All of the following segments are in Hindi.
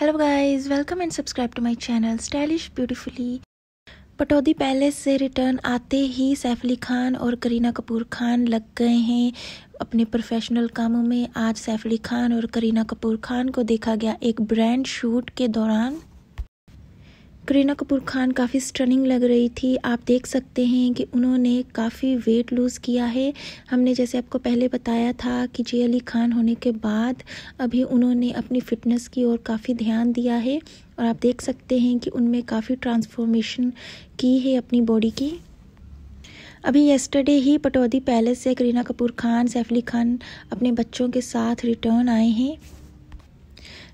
Hello guys welcome and subscribe to my channel stylish beautifully Pataudi palace से रिटर्न आते ही सैफ अली खान और करीना कपूर खान लग गए हैं। अपने प्रोफेशनल कामों में आज सैफ अली खान और करीना कपूर खान को देखा गया एक ब्रांड शूट के दौरान। करीना कपूर खान काफ़ी स्टनिंग लग रही थी। आप देख सकते हैं कि उन्होंने काफ़ी वेट लूज़ किया है। हमने जैसे आपको पहले बताया था कि जे अली खान होने के बाद अभी उन्होंने अपनी फ़िटनेस की ओर काफ़ी ध्यान दिया है। और आप देख सकते हैं कि उनमें काफ़ी ट्रांसफॉर्मेशन की है अपनी बॉडी की। अभी येस्टरडे ही पटौदी पैलेस से करीना कपूर खान, सैफ अली खान अपने बच्चों के साथ रिटर्न आए हैं।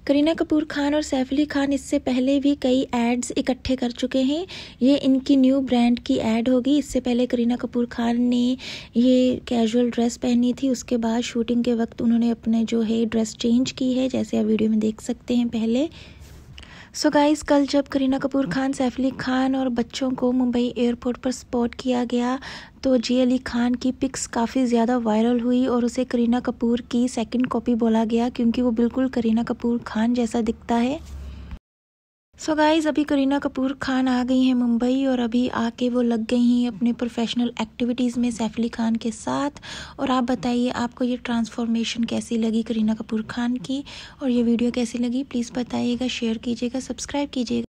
करीना कपूर खान और सैफ अली खान इससे पहले भी कई एड्स इकट्ठे कर चुके हैं। ये इनकी न्यू ब्रांड की एड होगी। इससे पहले करीना कपूर खान ने ये कैजुअल ड्रेस पहनी थी। उसके बाद शूटिंग के वक्त उन्होंने अपने जो है ड्रेस चेंज की है, जैसे आप वीडियो में देख सकते हैं पहले। सो so गाइस कल जब करीना कपूर खान, सैफ अली खान और बच्चों को मुंबई एयरपोर्ट पर स्पॉट किया गया तो जे अली खान की पिक्स काफ़ी ज़्यादा वायरल हुई और उसे करीना कपूर की सेकंड कॉपी बोला गया, क्योंकि वो बिल्कुल करीना कपूर खान जैसा दिखता है। सो so गाइज़ अभी करीना कपूर खान आ गई हैं मुंबई और अभी आके वो लग गई हैं अपने प्रोफेशनल एक्टिविटीज़ में सैफ अली खान के साथ। और आप बताइए, आपको ये ट्रांसफॉर्मेशन कैसी लगी करीना कपूर खान की? और ये वीडियो कैसी लगी? प्लीज़ बताइएगा शेयर कीजिएगा सब्सक्राइब कीजिएगा।